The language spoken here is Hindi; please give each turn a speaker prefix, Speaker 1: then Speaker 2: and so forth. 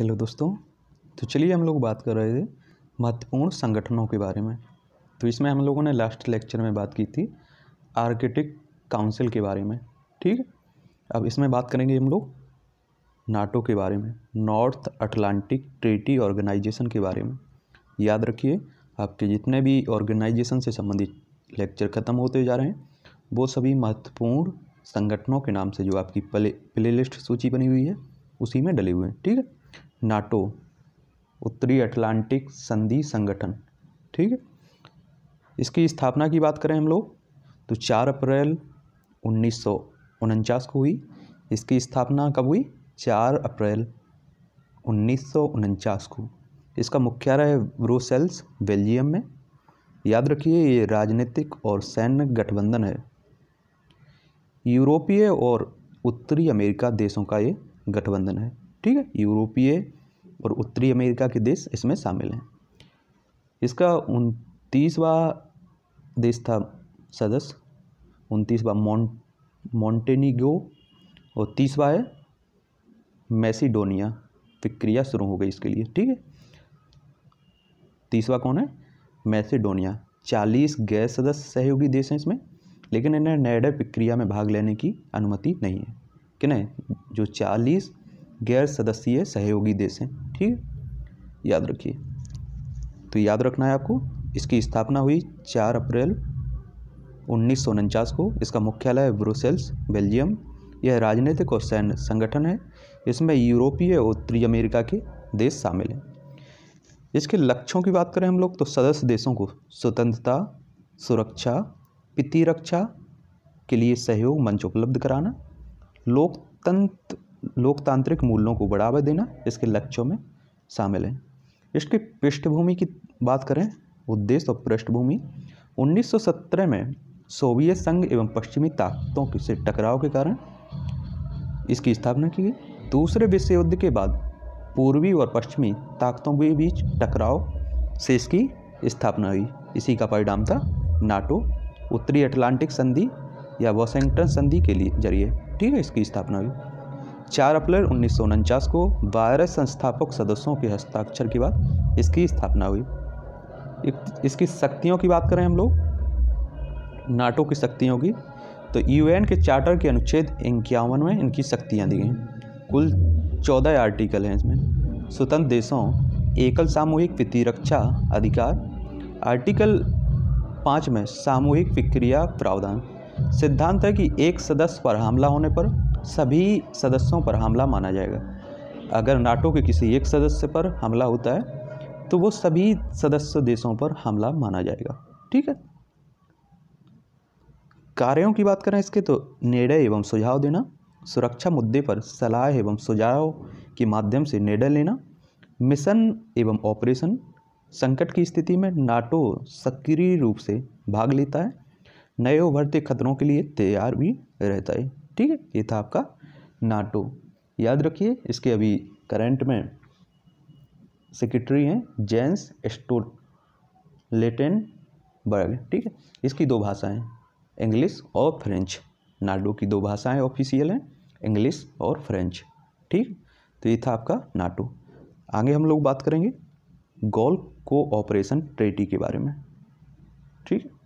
Speaker 1: हेलो दोस्तों तो चलिए हम लोग बात कर रहे थे महत्वपूर्ण संगठनों के बारे में। तो इसमें हम लोगों ने लास्ट लेक्चर में बात की थी आर्किटिक काउंसिल के बारे में, ठीक अब इसमें बात करेंगे हम लोग नाटो के बारे में नॉर्थ अटलांटिक ट्रेटी ऑर्गेनाइजेशन के बारे में। याद रखिए, आपके जितने भी ऑर्गेनाइजेशन से संबंधित लेक्चर ख़त्म होते जा रहे हैं, वो सभी महत्वपूर्ण संगठनों के नाम से जो आपकी प्ले प्ले लिस्ट सूची बनी हुई है, उसी में डले हुए हैं, ठीक है? नाटो, उत्तरी अटलांटिक संधि संगठन, ठीक है? इसकी स्थापना की बात करें हम लोग तो चार अप्रैल उन्नीस सौ उनचास को हुई। इसकी स्थापना कब हुई? चार अप्रैल उन्नीस सौ उनचास को। इसका मुख्यालय है ब्रोसेल्स, बेल्जियम में। याद रखिए, ये राजनीतिक और सैन्य गठबंधन है। यूरोपीय और उत्तरी अमेरिका देशों का ये गठबंधन है। ठीक है? यूरोपीय और उत्तरी अमेरिका के देश इसमें शामिल हैं। इसका उनतीसवा देश था सदस्य उनतीसवा मॉन्टेनिगो और तीसवा है मैसीडोनिया। प्रक्रिया शुरू हो गई इसके लिए, ठीक है? तीसवा कौन है? मैसीडोनिया। चालीस गैर सदस्य सहयोगी देश हैं इसमें, लेकिन इन्हें नैडर प्रक्रिया में भाग लेने की अनुमति नहीं है, कि नहीं? जो चालीस गैर सदस्यीय सहयोगी देश हैं ठीक है? याद रखिए। तो याद रखना है आपको, इसकी स्थापना हुई चार अप्रैल उन्नीस सौ उनचास को। इसका मुख्यालय है ब्रुसेल्स, बेल्जियम। यह राजनीतिक और सैन्य संगठन है। इसमें यूरोपीय और उत्तरी अमेरिका के देश शामिल हैं। इसके लक्ष्यों की बात करें हम लोग तो सदस्य देशों को स्वतंत्रता, सुरक्षा वित्तीय रक्षा के लिए सहयोग मंच उपलब्ध कराना, लोकतंत्र लोकतांत्रिक मूल्यों को बढ़ावा देना इसके लक्ष्यों में शामिल है। इसकी पृष्ठभूमि की बात करें, उद्देश्य और पृष्ठभूमि। 1917 में सोवियत संघ एवं पश्चिमी ताकतों से टकराव के कारण इसकी स्थापना की गई। दूसरे विश्व युद्ध के बाद पूर्वी और पश्चिमी ताकतों के बीच टकराव से इसकी स्थापना हुई। इसी का परिणाम था नाटो, उत्तरी अटलांटिक संधि या वॉशिंगटन संधि के लिए ज़रिए ठीक है, इसकी स्थापना हुई। चार अप्रैल उन्नीस सौ उनचास को बारह संस्थापक सदस्यों के हस्ताक्षर के बाद इसकी स्थापना हुई। इसकी शक्तियों की बात करें हम लोग, नाटो की शक्तियों की तो यूएन के चार्टर के अनुच्छेद इक्यावन में इनकी शक्तियाँ दी गई। कुल चौदह आर्टिकल हैं इसमें। स्वतंत्र देशों, एकल सामूहिक वित्तीय रक्षा अधिकार। आर्टिकल पाँच में सामूहिक प्रक्रिया प्रावधान। सिद्धांत है कि एक सदस्य पर हमला होने पर सभी सदस्यों पर हमला माना जाएगा। अगर नाटो के किसी एक सदस्य पर हमला होता है तो वो सभी सदस्य देशों पर हमला माना जाएगा। ठीक है? कार्यों की बात करें इसके तो निर्णय एवं सुझाव देना, सुरक्षा मुद्दे पर सलाह एवं सुझाव के माध्यम से निर्णय लेना, मिशन एवं ऑपरेशन, संकट की स्थिति में नाटो सक्रिय रूप से भाग लेता है, नए उभरते खतरों के लिए तैयार भी रहता है। ठीक है, ये था आपका नाटो। याद रखिए, इसके अभी करंट में सेक्रेटरी हैं जेंस स्टोर लेटेन बर्ग ठीक है? इसकी दो भाषाएँ इंग्लिश और फ्रेंच नाटो की दो भाषाएँ ऑफिशियल हैं इंग्लिश और फ्रेंच ठीक? तो ये था आपका नाटो। आगे हम लोग बात करेंगे गोल को ऑपरेशन ट्रेटी के बारे में, ठीक? है